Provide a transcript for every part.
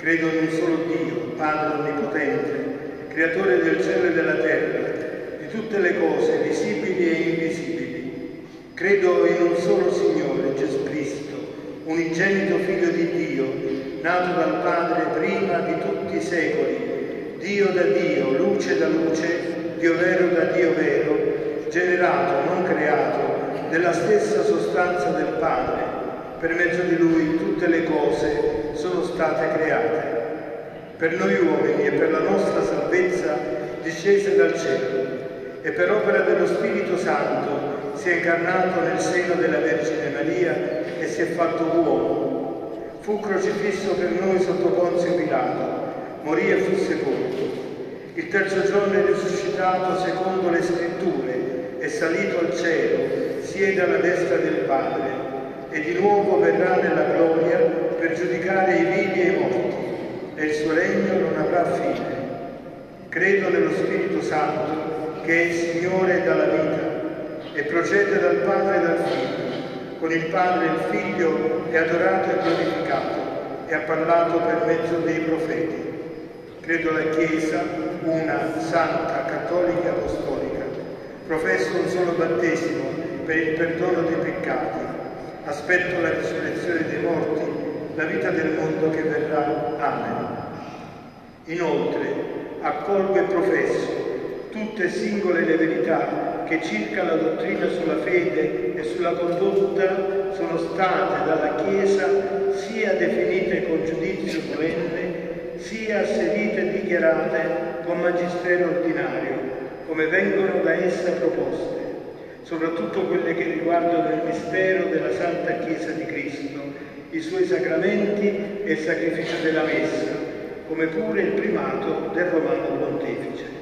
Credo in un solo Dio, Padre Onnipotente, Creatore del cielo e della terra, di tutte le cose visibili e invisibili. Credo in un solo Signore, Gesù Cristo, unigenito Figlio di Dio, nato dal Padre prima di tutti i secoli, Dio da Dio, luce da luce, Dio vero da Dio vero, generato, non creato, della stessa sostanza del Padre. Per mezzo di Lui tutte le cose sono state create. Per noi uomini e per la nostra salvezza discese dal cielo e per opera dello Spirito Santo si è incarnato nel seno della Vergine Maria e si è fatto uomo. Fu crocifisso per noi sotto Ponzio Pilato, morì e fu sepolto. Il terzo giorno è risuscitato secondo le scritture, è salito al cielo, siede alla destra del Padre e di nuovo verrà nella gloria per giudicare i vivi e i morti e il suo avrà fine. Credo nello Spirito Santo che è il Signore dalla vita e procede dal Padre e dal Figlio. Con il Padre e il Figlio è adorato e glorificato e ha parlato per mezzo dei profeti. Credo la Chiesa, una santa, cattolica e apostolica. Professo un solo battesimo per il perdono dei peccati. Aspetto la risurrezione dei morti, la vita del mondo che verrà. Amen. Inoltre, accolgo e professo tutte singole le verità che circa la dottrina sulla fede e sulla condotta sono state dalla Chiesa sia definite con giudizio solenne, sia asserite e dichiarate con magistero ordinario, come vengono da essa proposte, soprattutto quelle che riguardano il mistero della Santa Chiesa di Cristo, i suoi sacramenti e il sacrificio della Messa, come pure il primato del Romano Pontefice.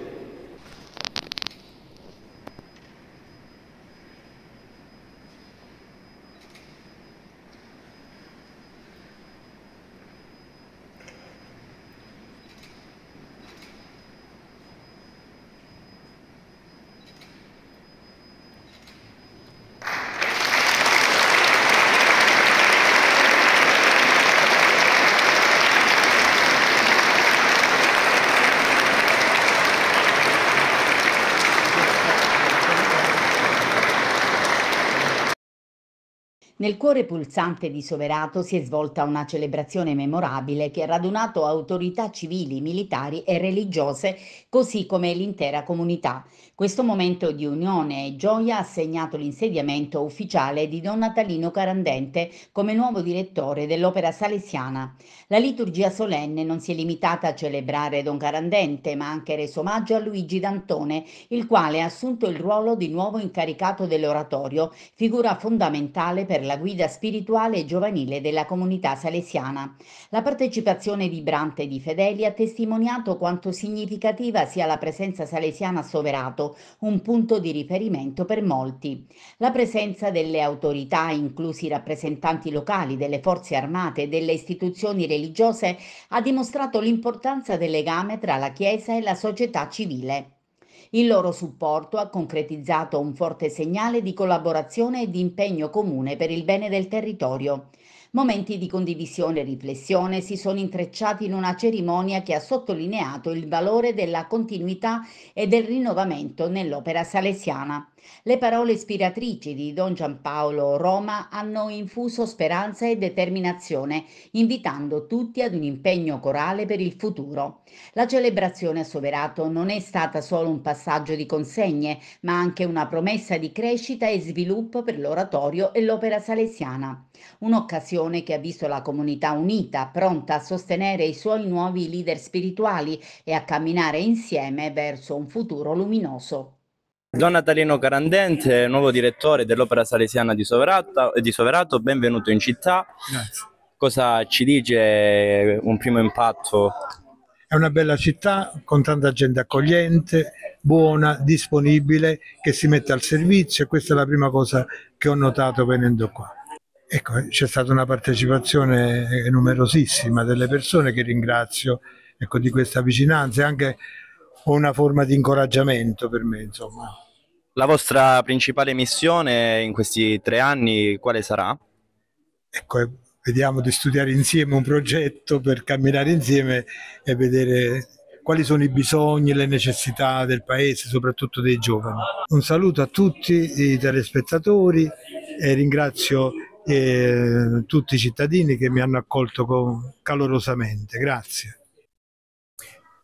Nel cuore pulsante di Soverato si è svolta una celebrazione memorabile che ha radunato autorità civili, militari e religiose, così come l'intera comunità. Questo momento di unione e gioia ha segnato l'insediamento ufficiale di Don Natalino Carandente come nuovo direttore dell'Opera Salesiana. La liturgia solenne non si è limitata a celebrare Don Carandente, ma ha anche reso omaggio a Luigi D'Antone, il quale ha assunto il ruolo di nuovo incaricato dell'oratorio, figura fondamentale per la guida spirituale e giovanile della comunità salesiana. La partecipazione vibrante di fedeli ha testimoniato quanto significativa sia la presenza salesiana a Soverato, un punto di riferimento per molti. La presenza delle autorità, inclusi i rappresentanti locali delle forze armate e delle istituzioni religiose, ha dimostrato l'importanza del legame tra la Chiesa e la società civile. Il loro supporto ha concretizzato un forte segnale di collaborazione e di impegno comune per il bene del territorio. Momenti di condivisione e riflessione si sono intrecciati in una cerimonia che ha sottolineato il valore della continuità e del rinnovamento nell'opera salesiana. Le parole ispiratrici di Don Giampaolo Roma hanno infuso speranza e determinazione, invitando tutti ad un impegno corale per il futuro. La celebrazione a Soverato non è stata solo un passaggio di consegne, ma anche una promessa di crescita e sviluppo per l'oratorio e l'opera salesiana. Un'occasione che ha visto la comunità unita, pronta a sostenere i suoi nuovi leader spirituali e a camminare insieme verso un futuro luminoso. Don Natalino Carandente, nuovo direttore dell'Opera Salesiana di Soverato, di Soverato, benvenuto in città. Grazie. Cosa ci dice un primo impatto? È una bella città con tanta gente accogliente, buona, disponibile, che si mette al servizio e questa è la prima cosa che ho notato venendo qua. Ecco, c'è stata una partecipazione numerosissima delle persone che ringrazio ecco, di questa vicinanza e anche una forma di incoraggiamento per me, insomma. La vostra principale missione in questi tre anni quale sarà? Ecco, vediamo di studiare insieme un progetto per camminare insieme e vedere quali sono i bisogni e le necessità del paese, soprattutto dei giovani. Un saluto a tutti i telespettatori e ringrazio eh, tutti i cittadini che mi hanno accolto calorosamente. Grazie.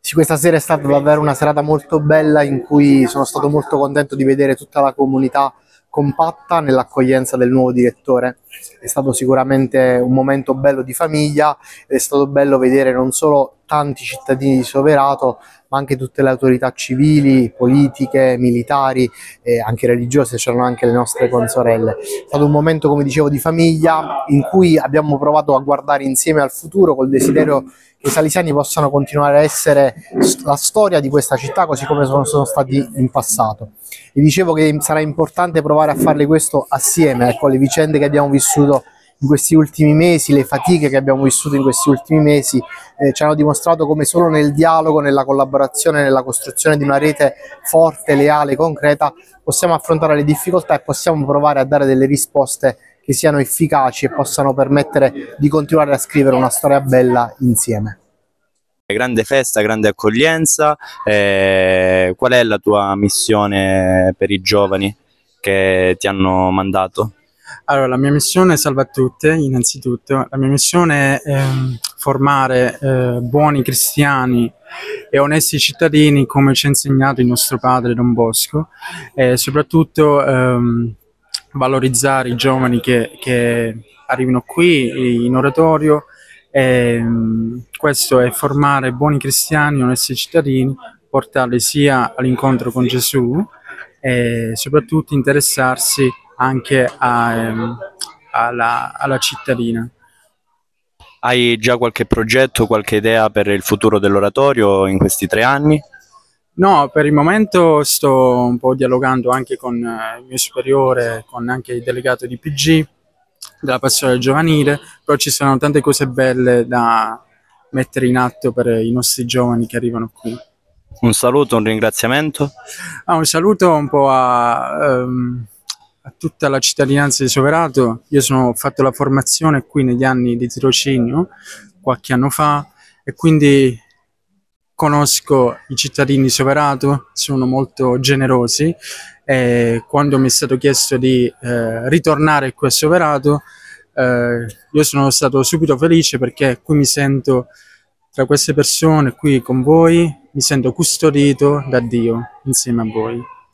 Sì, questa sera è stata davvero una serata molto bella in cui sono stato molto contento di vedere tutta la comunità compatta nell'accoglienza del nuovo direttore. È stato sicuramente un momento bello di famiglia è stato bello vedere non solo tanti cittadini di Soverato, ma anche tutte le autorità civili, politiche, militari e anche religiose, c'erano anche le nostre consorelle. È stato un momento, come dicevo, di famiglia in cui abbiamo provato a guardare insieme al futuro col desiderio che i salesiani possano continuare a essere la storia di questa città così come sono, sono stati in passato. Vi dicevo che sarà importante provare a farle questo assieme, ecco, le vicende che abbiamo vissuto in questi ultimi mesi, le fatiche che abbiamo vissuto in questi ultimi mesi eh, ci hanno dimostrato come solo nel dialogo, nella collaborazione, nella costruzione di una rete forte, leale, concreta possiamo affrontare le difficoltà e possiamo provare a dare delle risposte che siano efficaci e possano permettere di continuare a scrivere una storia bella insieme. Grande festa, grande accoglienza, eh, qual è la tua missione per i giovani che ti hanno mandato? Allora, la mia missione è salva a tutte, innanzitutto. La mia missione è eh, formare eh, buoni cristiani e onesti cittadini come ci ha insegnato il nostro padre Don Bosco e soprattutto ehm, valorizzare i giovani che, che arrivino qui in oratorio. E, ehm, questo è formare buoni cristiani, onesti cittadini, portarli sia all'incontro con Gesù e soprattutto interessarsi anche a, ehm, alla, alla cittadina. Hai già qualche progetto, qualche idea per il futuro dell'oratorio in questi tre anni? No, per il momento sto un po' dialogando anche con eh, il mio superiore, con anche il delegato di PG, della passione giovanile, però ci sono tante cose belle da mettere in atto per i nostri giovani che arrivano qui. Un saluto, un ringraziamento? Ah, un saluto un po' a, um, a, tutta la cittadinanza di Soverato. Io sono, fatto la formazione qui negli anni di tirocinio, qualche anno fa, e quindi conosco i cittadini di Soverato, sono molto generosi e quando mi è stato chiesto di eh, ritornare qui a Soverato eh, io sono stato subito felice perché qui mi sento tra queste persone qui con voi, mi sento custodito da Dio insieme a voi.